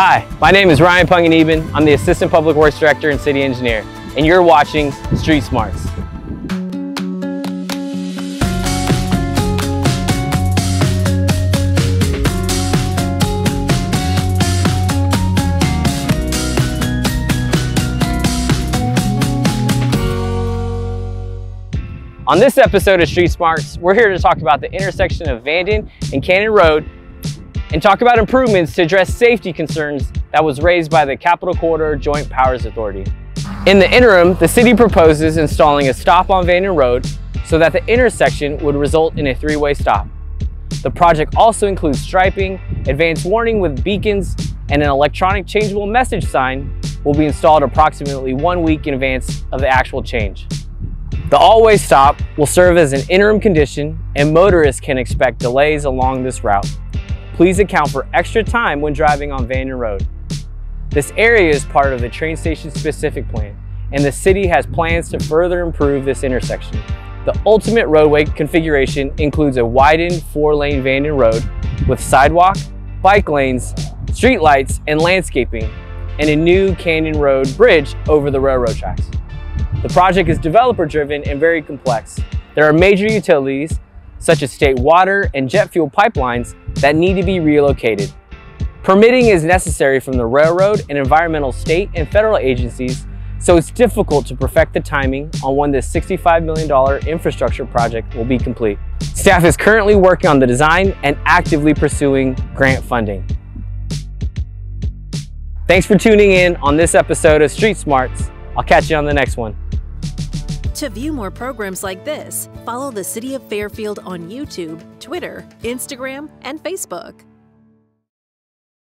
Hi, my name is Ryan Panganiban. I'm the Assistant Public Works Director and City Engineer, and you're watching Street Smarts. On this episode of Street Smarts, we're here to talk about the intersection of Vanden and Canon Road and talk about improvements to address safety concerns that was raised by the Capitol Corridor Joint Powers Authority. In the interim, the city proposes installing a stop on Vanden Road so that the intersection would result in a three-way stop. The project also includes striping, advanced warning with beacons, and an electronic changeable message sign will be installed approximately one week in advance of the actual change. The all-way stop will serve as an interim condition and motorists can expect delays along this route. Please account for extra time when driving on Vanden Road. This area is part of the train station specific plan and the city has plans to further improve this intersection. The ultimate roadway configuration includes a widened four-lane Vanden Road with sidewalk, bike lanes, street lights, and landscaping, and a new Canyon Road bridge over the railroad tracks. The project is developer driven and very complex. There are major utilities, such as state water and jet fuel pipelines that need to be relocated. Permitting is necessary from the railroad and environmental state and federal agencies, so it's difficult to perfect the timing on when this $65 million infrastructure project will be complete. Staff is currently working on the design and actively pursuing grant funding. Thanks for tuning in on this episode of Street Smarts. I'll catch you on the next one. To view more programs like this, follow the City of Fairfield on YouTube, Twitter, Instagram, and Facebook.